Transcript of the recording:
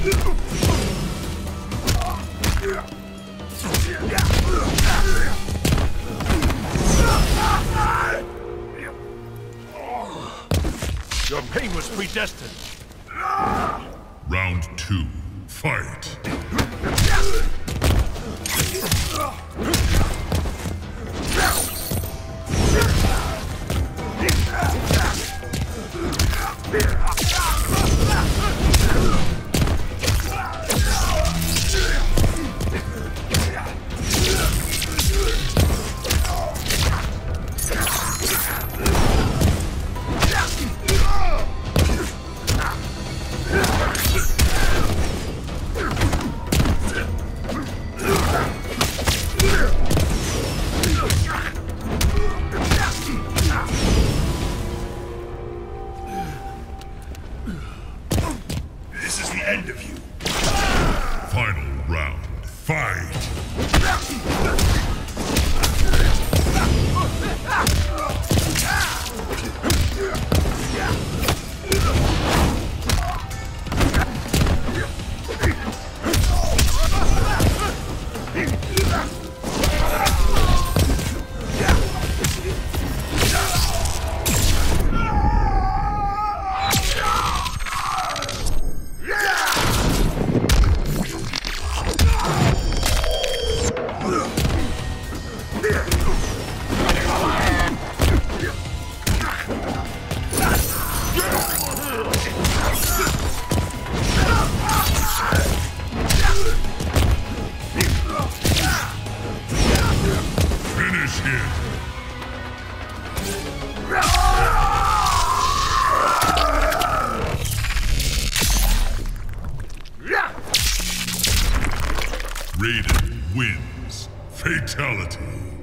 Your pain was predestined. Round two, fight. Fight. Raiden wins. Fatality.